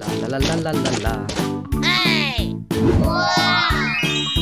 啦啦啦啦啦啦啦。爱哇。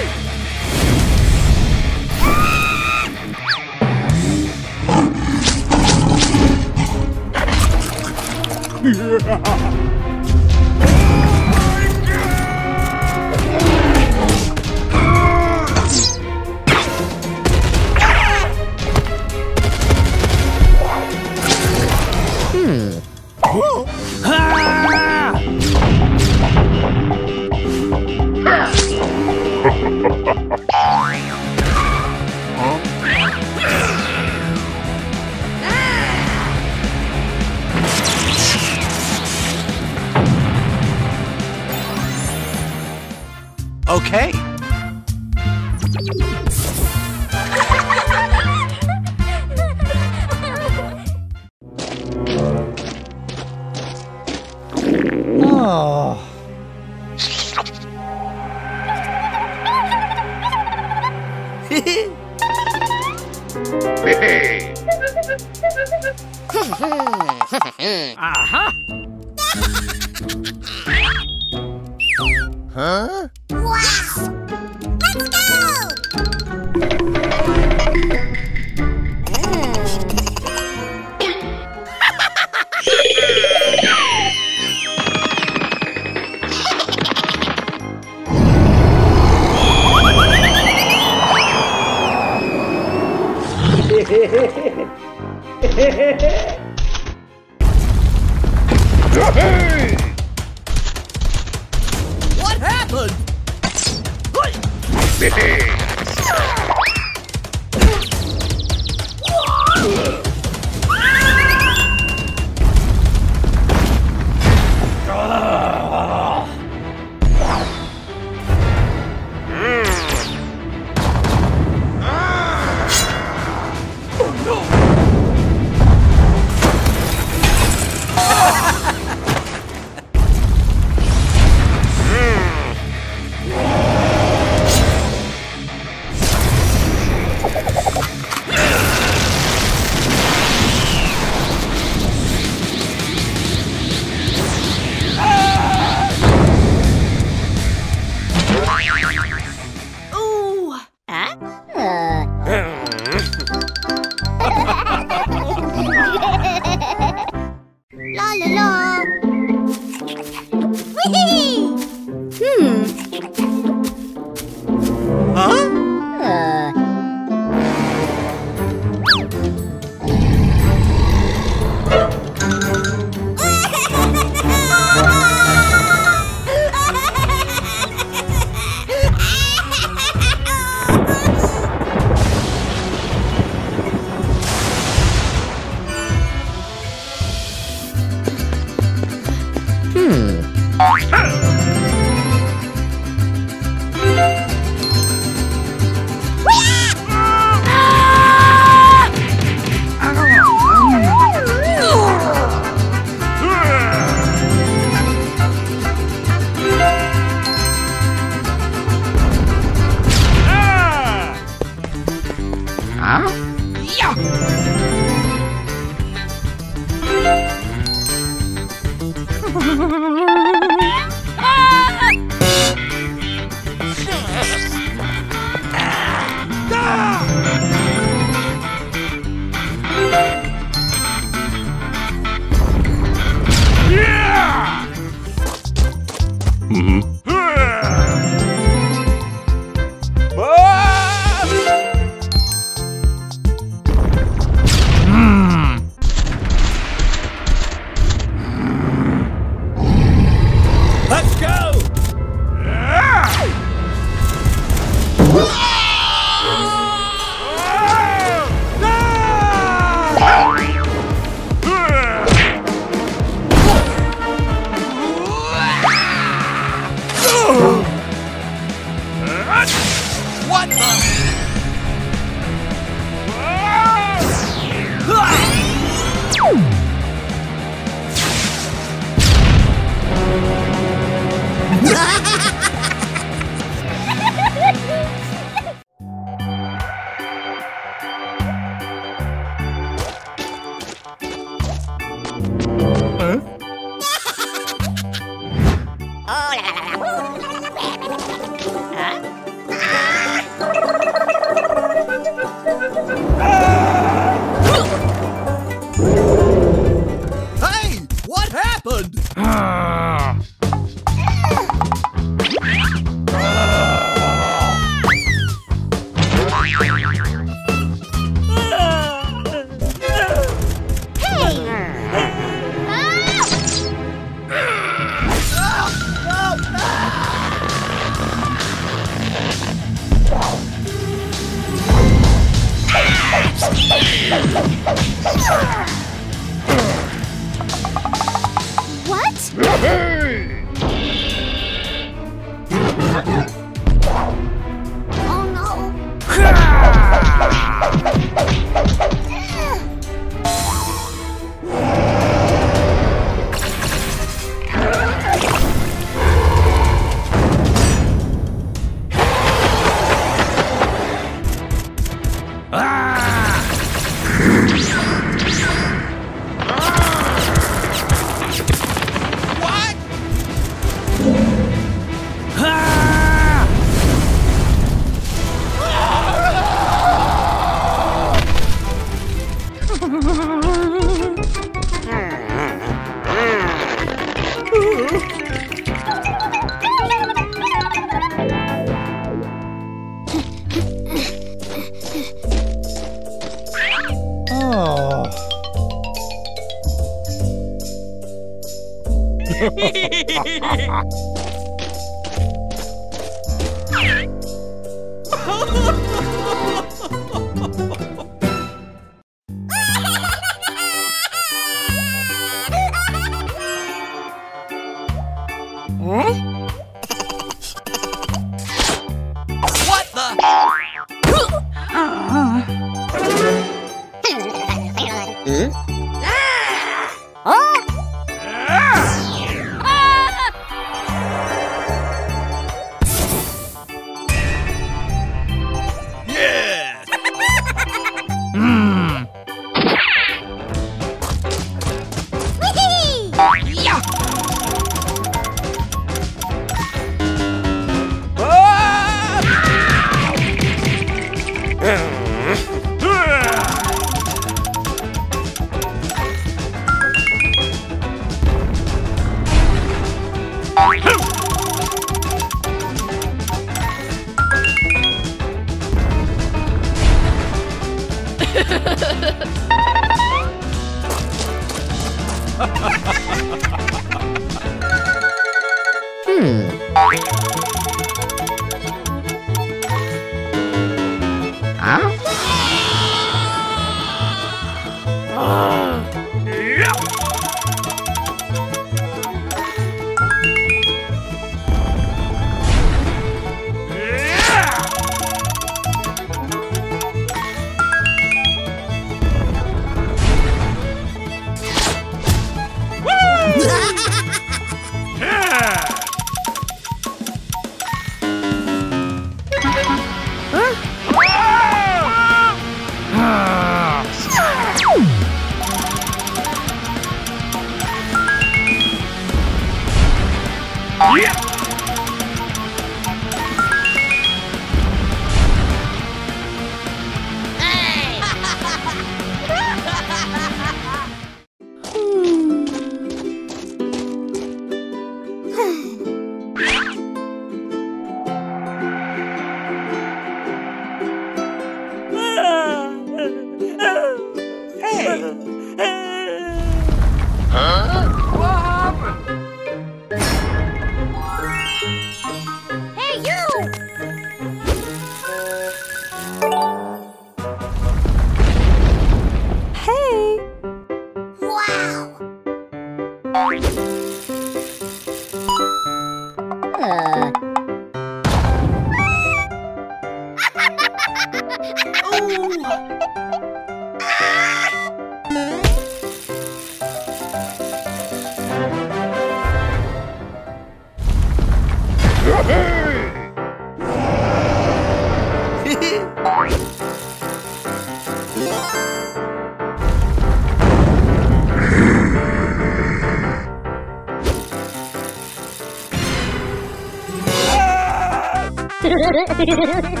Ha ha ha ha!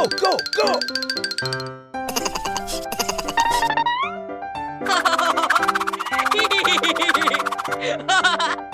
Go, go, go! Come on, let's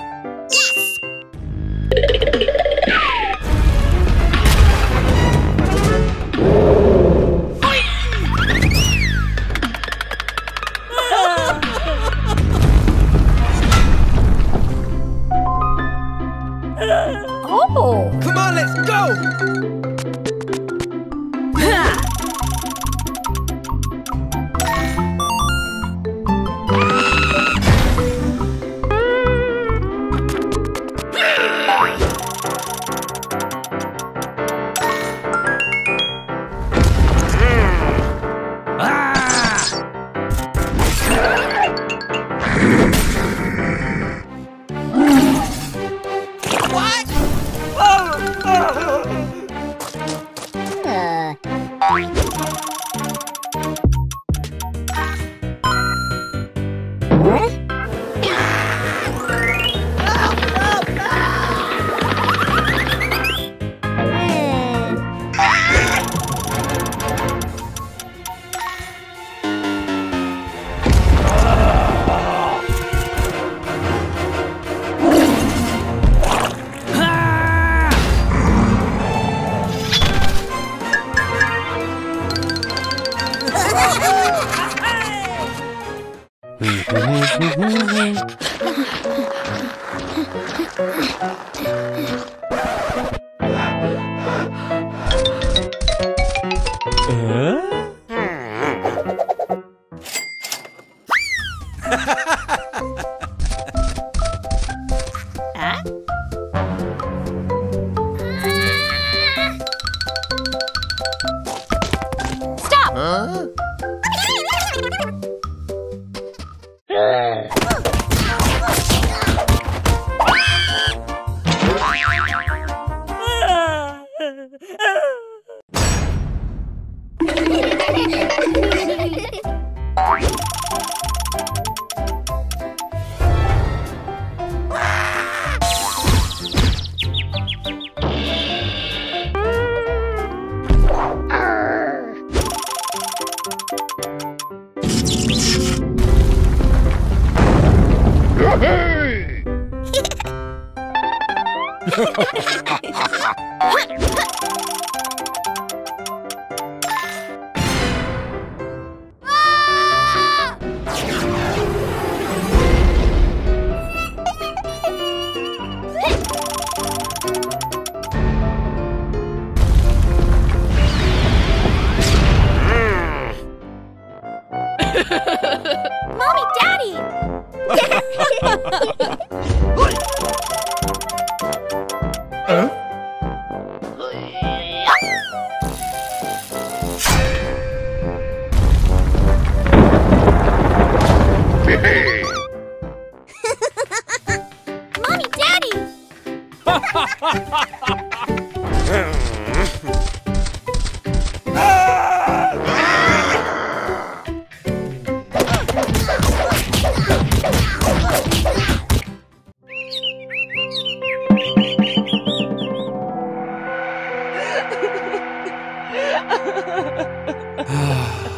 Stop! Huh? Mommy, Daddy! Mommy, Daddy! Okay. Okay. hey! Okay! Yes! Yes! Okay, come on! Yes! Huh? What happened?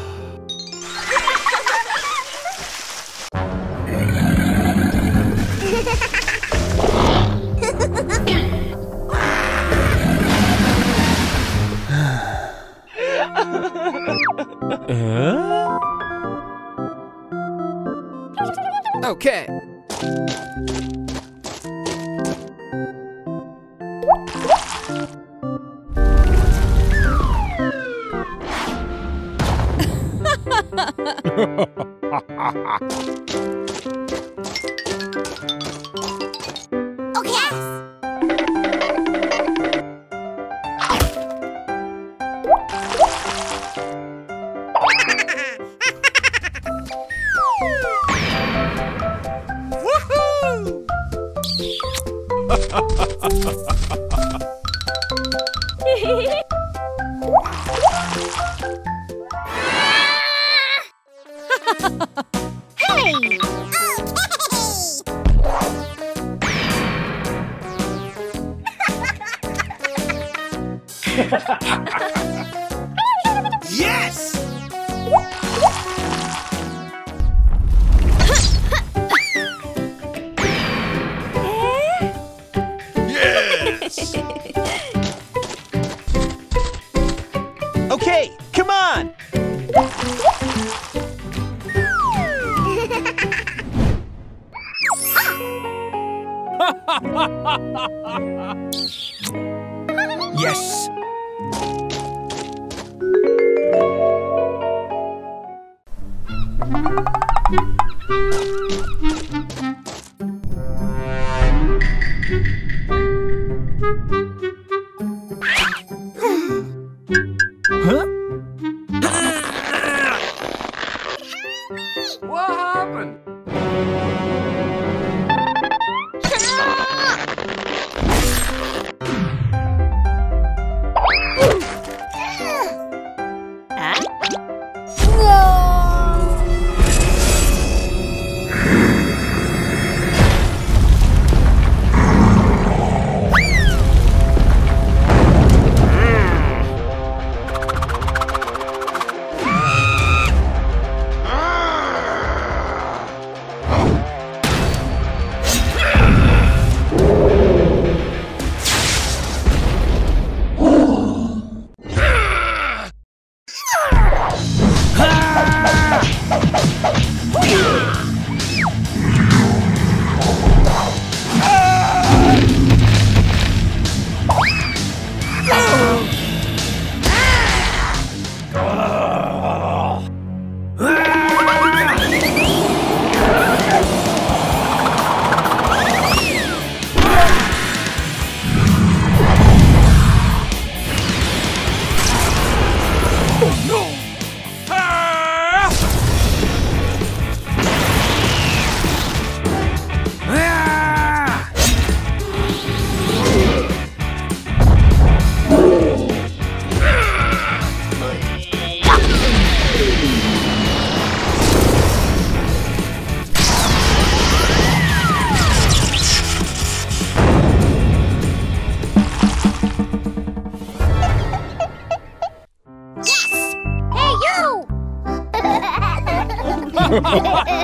Oh,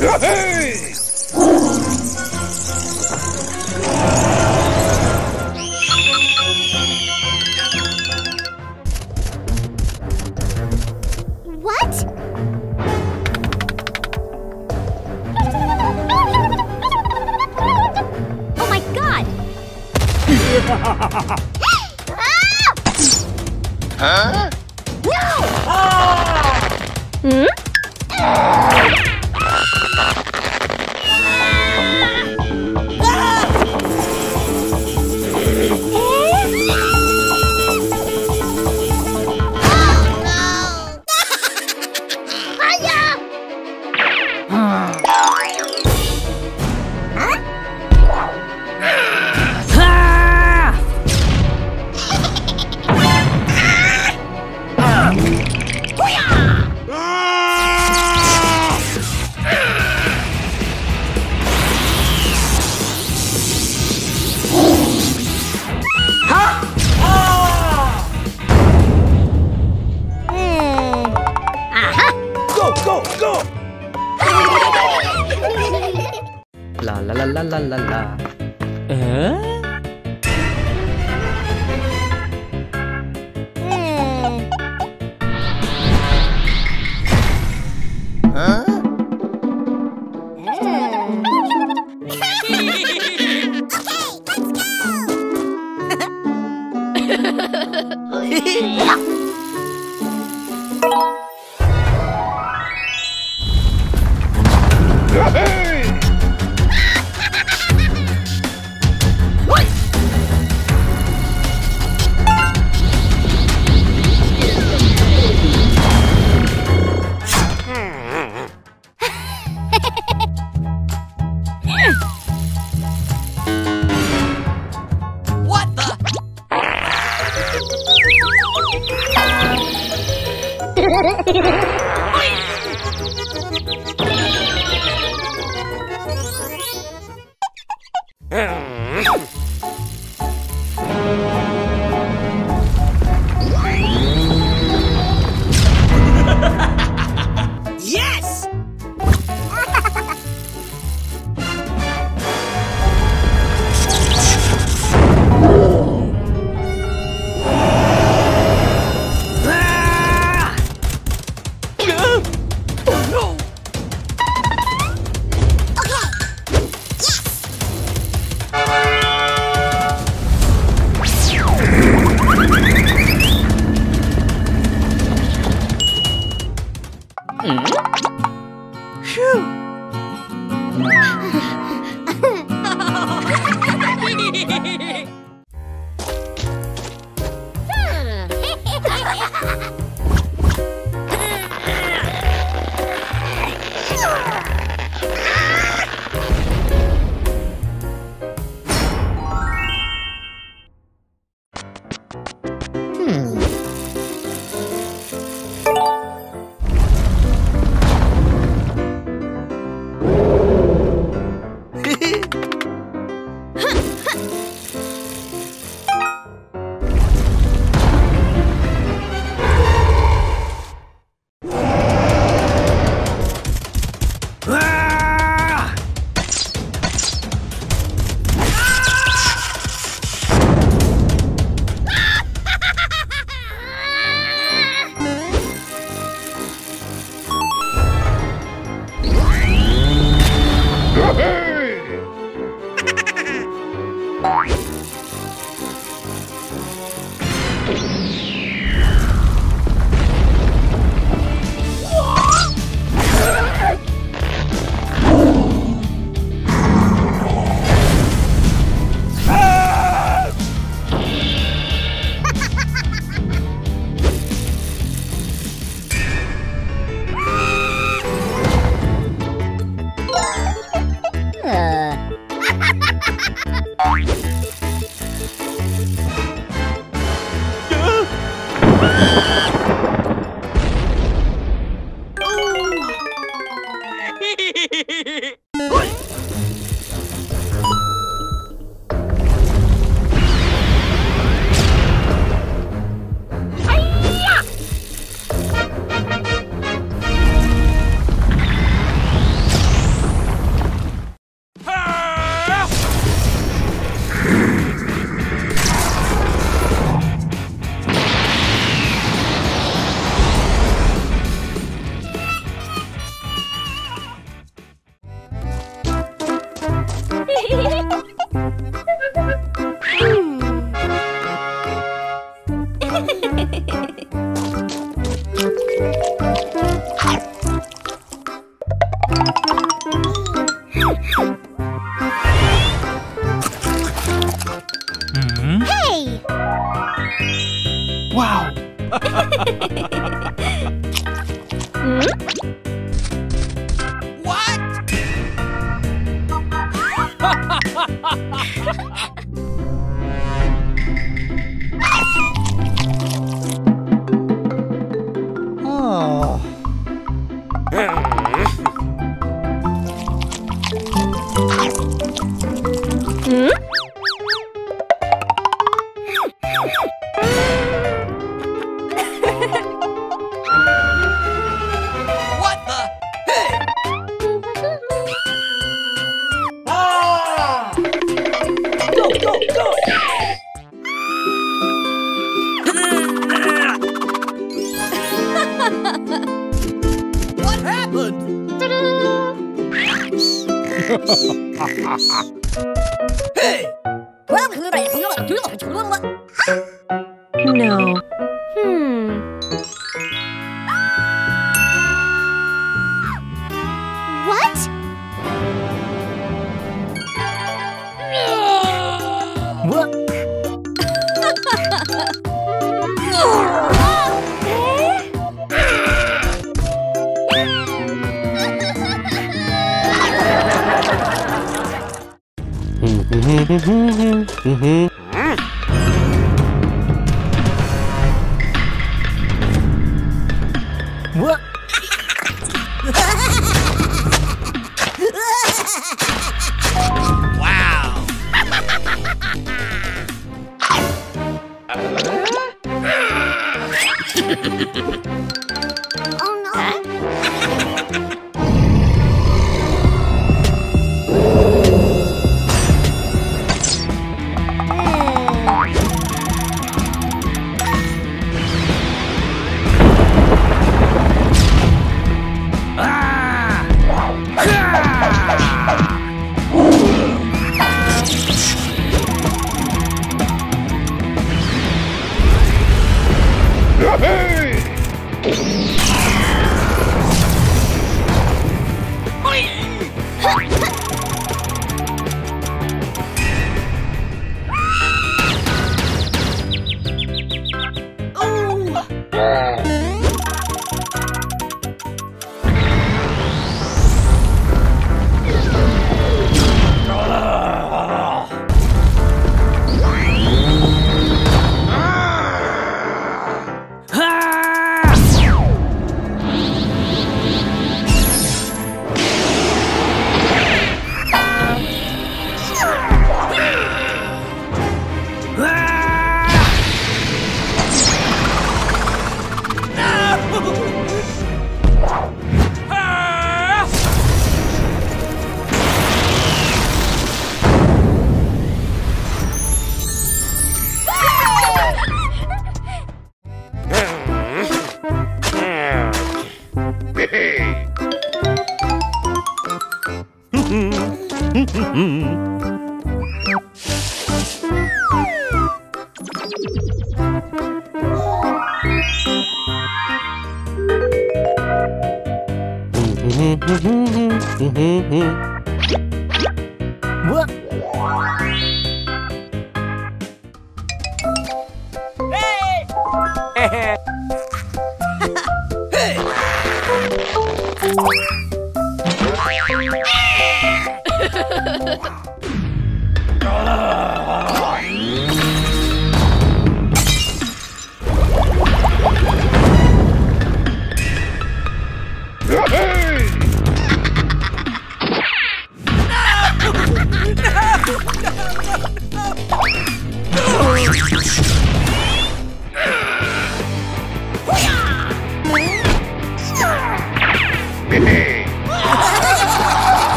Hey!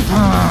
Huh?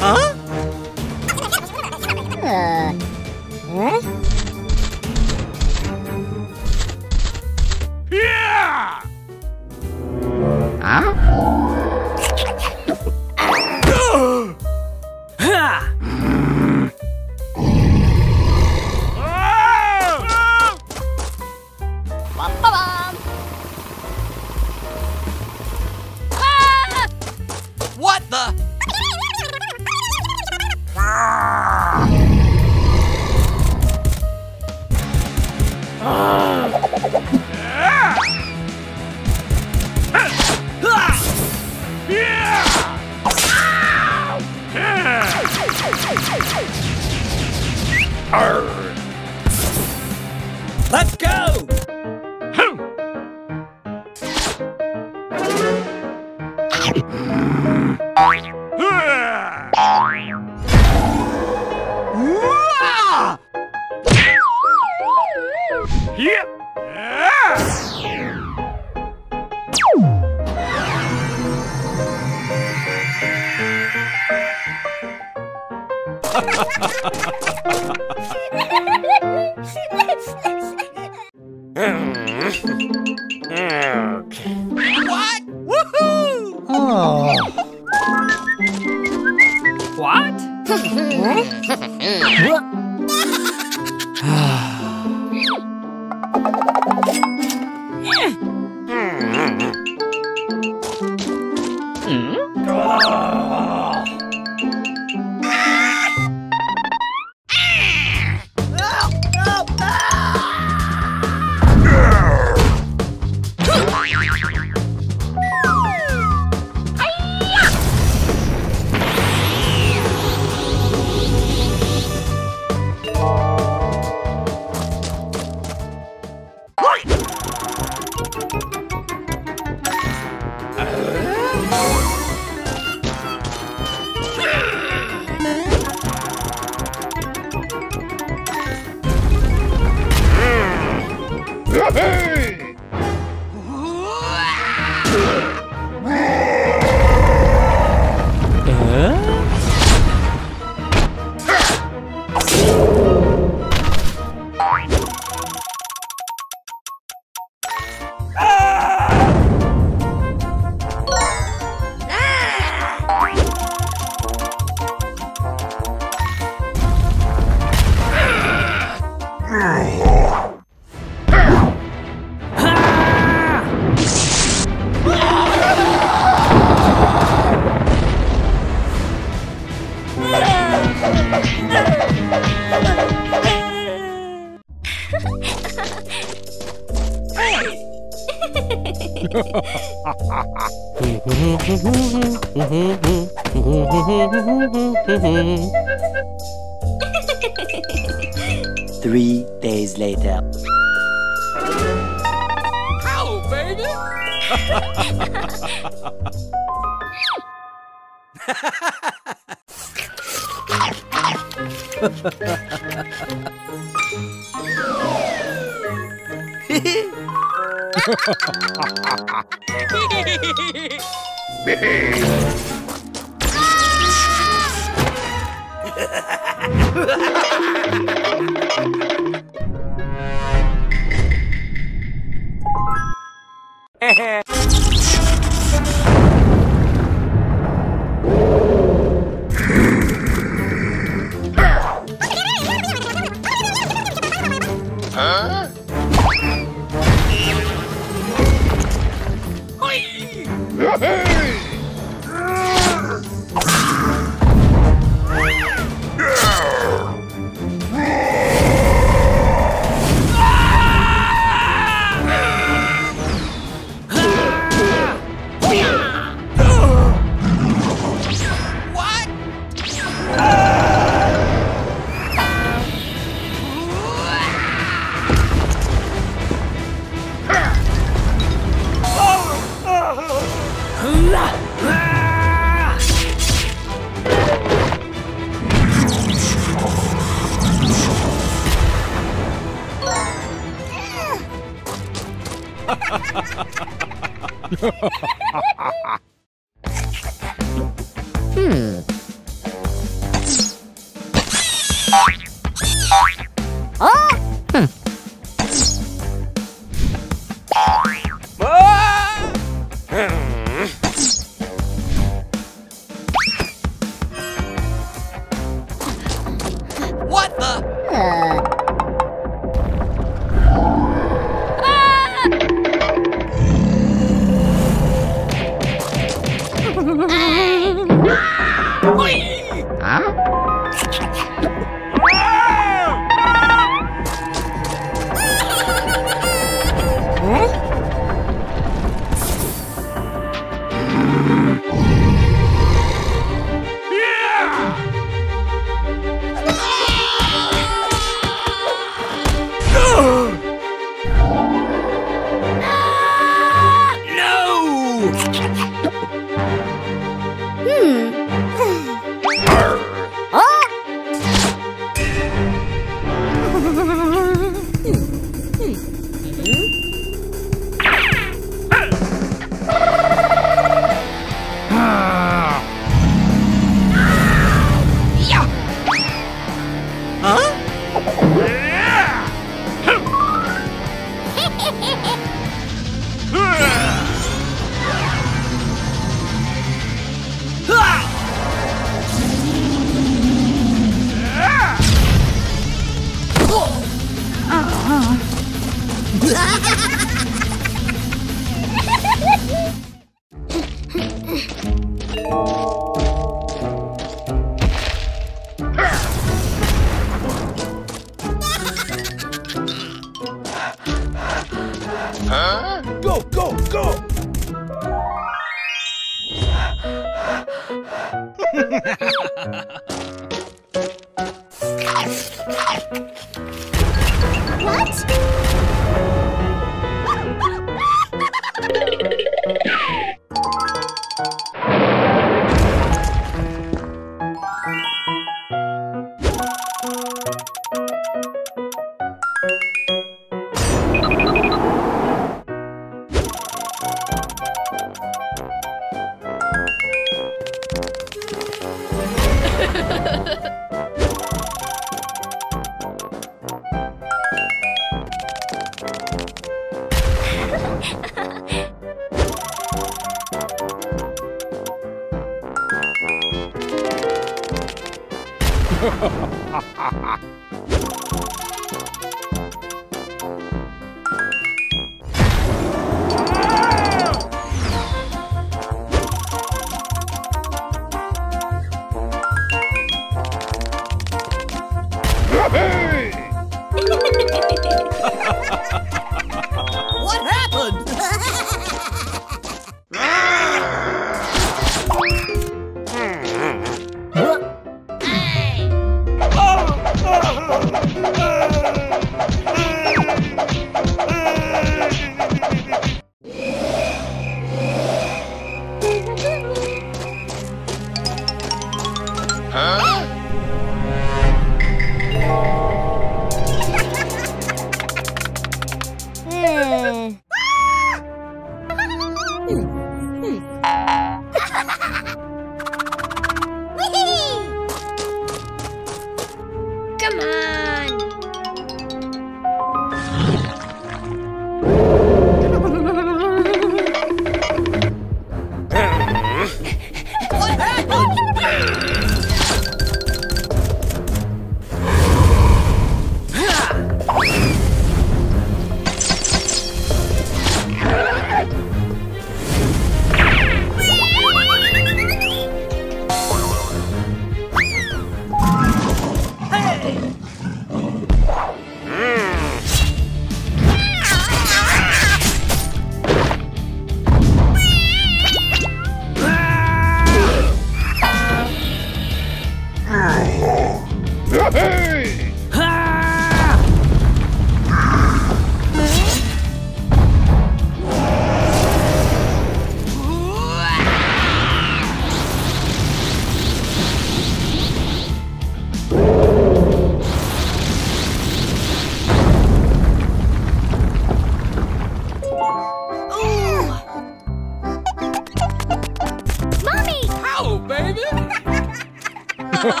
Let's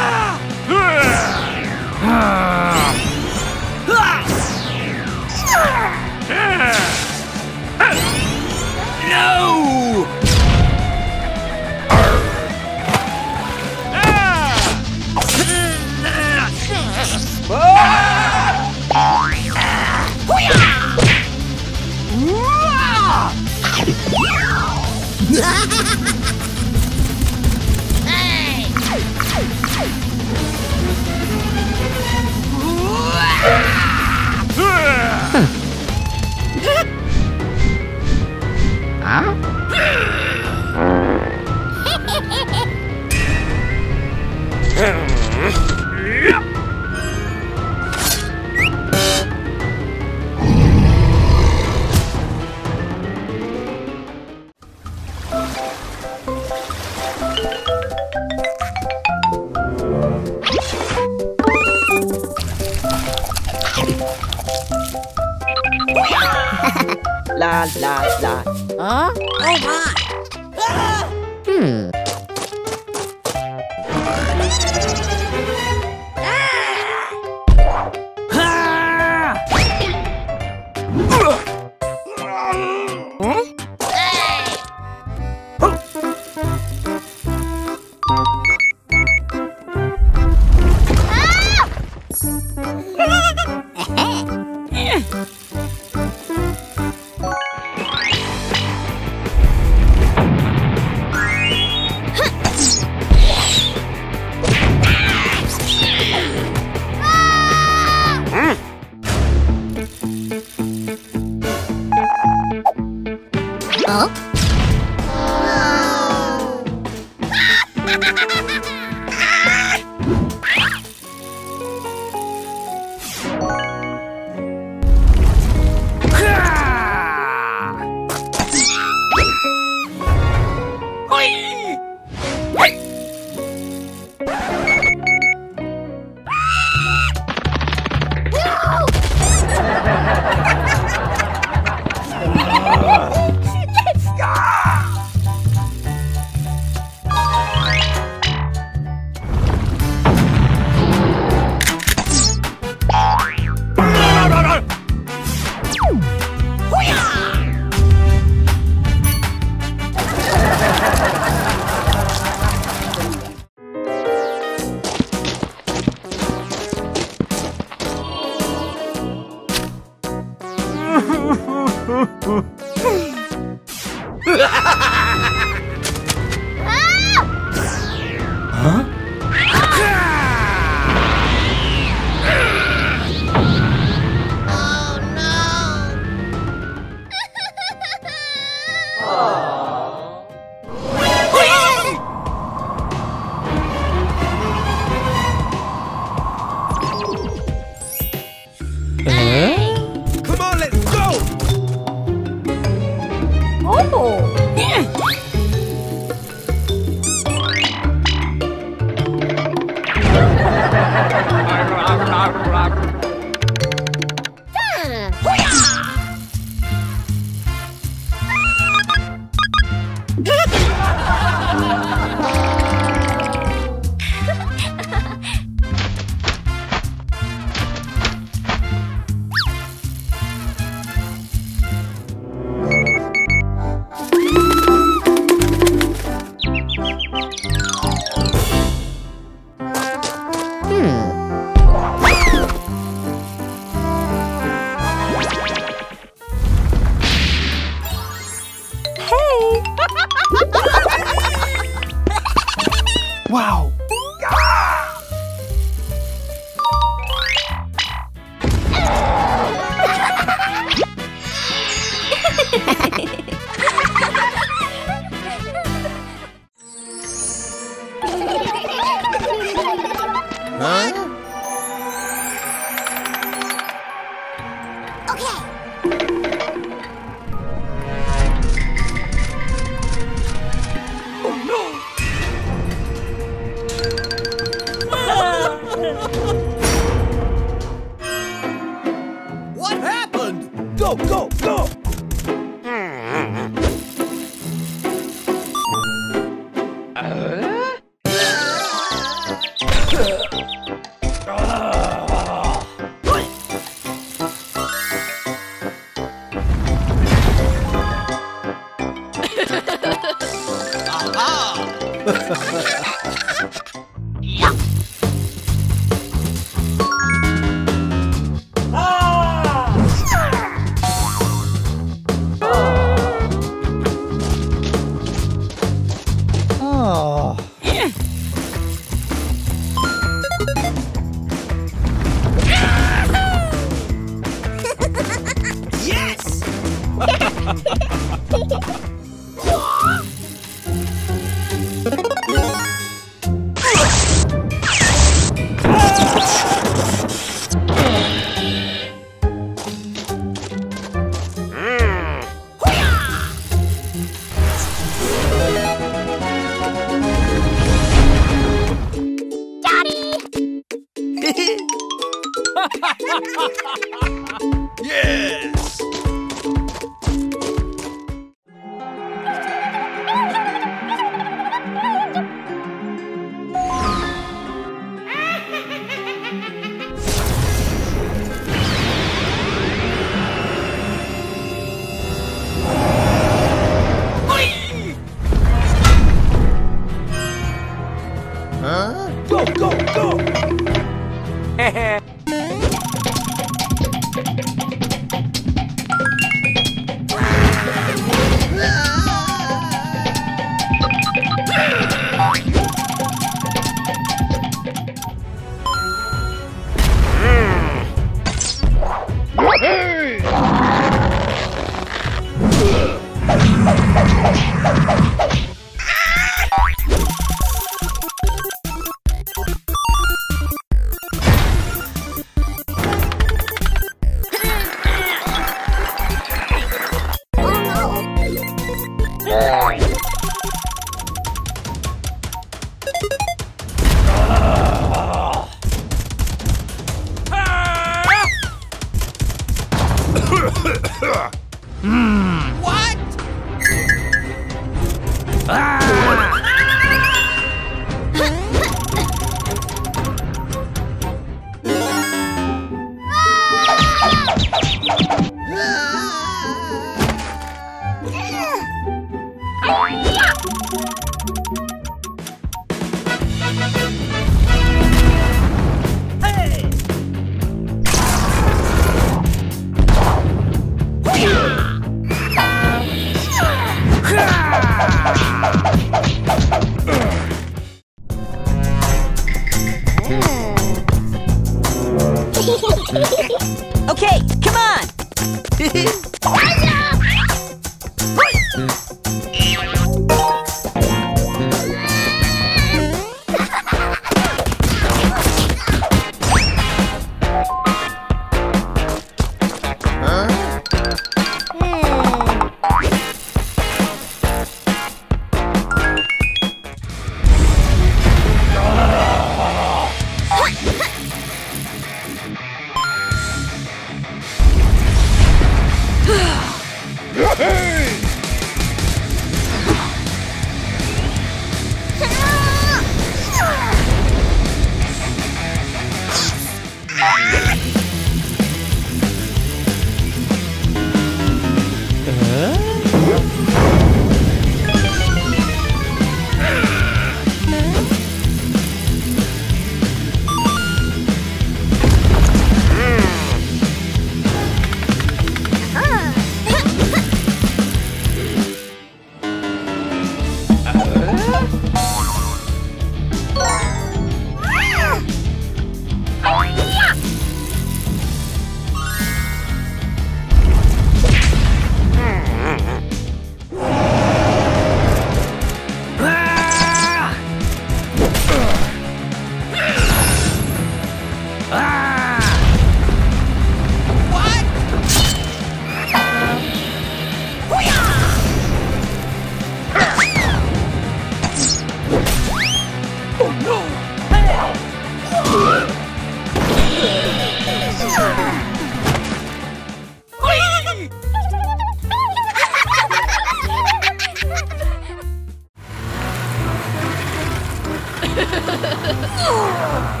Oh!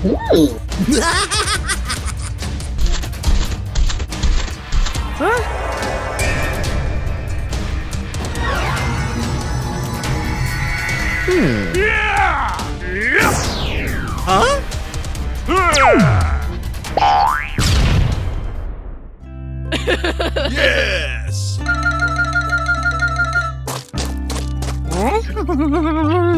Yes!